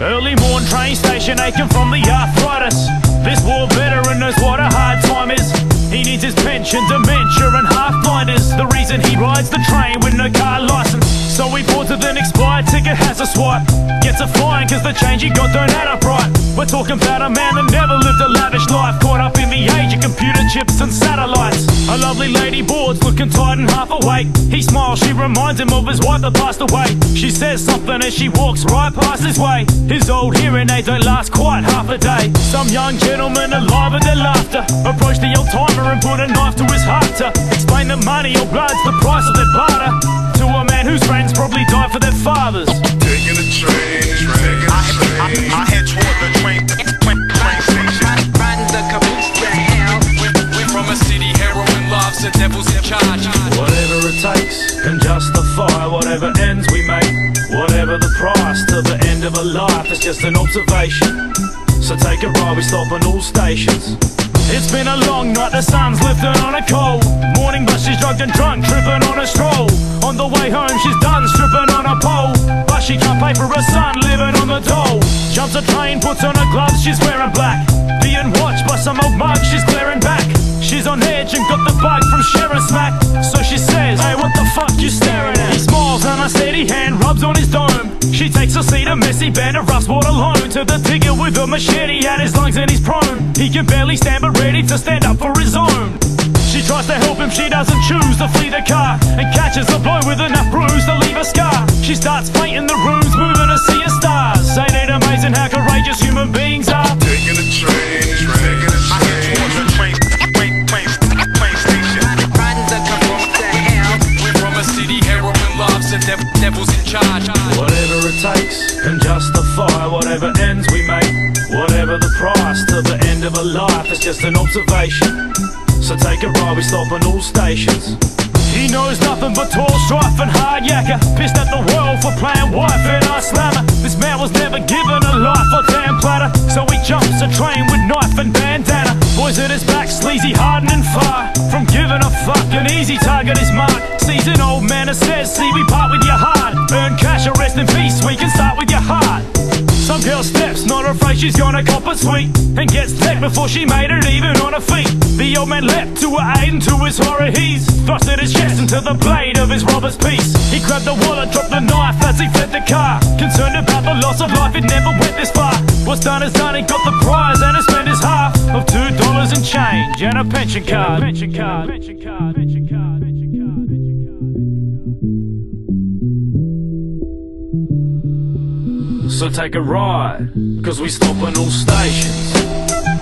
Early morn train station aching from the arthritis. This war veteran knows what a hard time is. He needs his pension, dementia, and half blinders. The reason he rides the train with no car license. So he boards with an expired ticket, has a swipe. Gets a fine, cause the change he got don't add up right. We're talking about a man that never lived a lavish life. Caught up in the age of computer chips and satellites. A lovely lady boards, looking tired and half awake. He smiles, she reminds him of his wife that passed away. She says something as she walks right past his way. His old hearing aids don't last quite half a day. Some young gentleman alive with their laughter approached the old timer and put a knife to his heart to explain that money or blood's the price of their barter. To a man whose friends probably died for their fathers. Taking a train, taking a I, I, train. I head toward the train, train, train station. Riding the caboose to hell. We're from a city, heroin loves, the devil's in charge. Whatever it takes can justify whatever ends we make. Whatever the price to the end of a life is just an observation. So take a ride, we stop on all stations. It's been a long night, the sun's lifting on a cold morning, but she's drugged and drunk, tripping on a stroll. On the way home, she's done stripping on a pole, but she can't pay for her son living on the dole. Jumps a train, puts on her gloves, she's wearing black. Being watched by some old mug, she's glaring back. She's on edge and got the bug from sharing smack. So she says, Hey, what the fuck you staring at? He smiles and a steady hand rubs on his dome. She takes a seat, a messy band of roughs brought alone to the digger with a machete at his lungs and he's prone. He can barely stand but ready to stand up for his own. She tries to help him, she doesn't choose to flee the car And catches a blow with enough bruise to leave a scar She starts painting the rooms, moving a sea of stars Ain't it amazing how courageous human beings are? Taking a train, justify whatever ends we make. Whatever the price to the end of a life it's just an observation. So take a ride, we stop on all stations. He knows nothing but tall strife and hard yakka. Pissed at the world for playing wife and I slammer. This man was never given a life or damn platter. So he jumps a train with knife and bandana. Boys at his back, sleazy, hardened and far. From giving a fuck, an easy target is marked. Sees an old man and says, See, we part with your heart. Earn cash or rest in peace, we can start with your heart. Some girl steps, not afraid she's gonna cop a sweet And gets decked before she made it even on her feet The old man leapt to her aid and to his horror he's Thrusted his chest into the blade of his robber's piece He grabbed the wallet, dropped the knife as he fled the car Concerned about the loss of life, it never went this far What's done is done, he got the prize and half Of two dollars and change and a pension card Pension card, pension card, So take a ride, cause we stop on all stations.